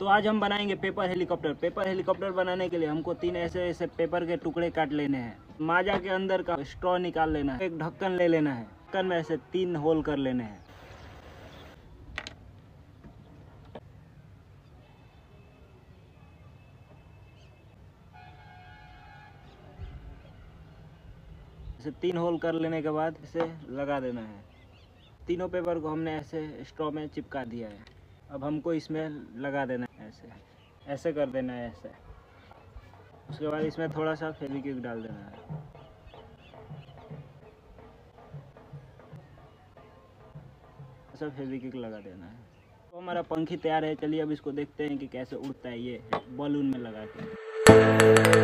तो आज हम बनाएँगे पेपर हेलीकॉप्टर। पेपर हेलीकॉप्टर बनाने के लिए हमको तीन ऐसे ऐसे पेपर के टुकड़े काट लेने हैं। माजा के अंदर का स्ट्रॉ निकाल लेना है। एक ढक्कन ले लेना है। ढक्कन में ऐसे तीन होल कर लेने हैं। ऐसे तीन होल कर लेने के बाद इसे लगा देना है। तीनों पेपर को हमने ऐसे स्ट्रॉ में चिपका दिया है। अब हमको इसमें लगा देना है ऐसे। ऐसे कर देना है ऐसे। उसके बाद इसमें थोड़ा सा फेविक्विक डाल देना है। ऐसा फेविक्विक लगा देना है। तो हमारा पंखी तैयार है। चलिए अब इसको देखते हैं कि कैसे उड़ता है ये बलून में लगा के।